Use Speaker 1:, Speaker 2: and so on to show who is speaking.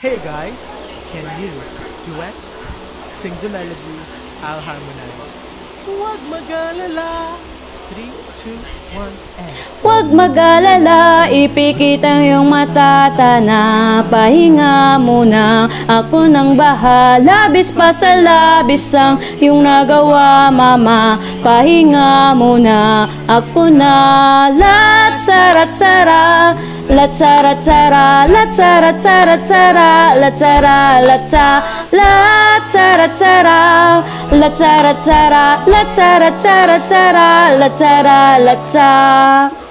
Speaker 1: Hey guys, can you duet? Sing the melody, I'll harmonize. Huwag mag-alala. 3, 2, 1, and...
Speaker 2: Huwag mag-alala, ipikit ang iyong mata Tana, pahinga muna. Ako nang bahala, labis pa sa labis ang iyong nagawa Mama, pahinga muna. Ako na, tara tara la tara tara la tara tara tara la tara la ta la tara tara la tara tara la tara tara tara la tara la ta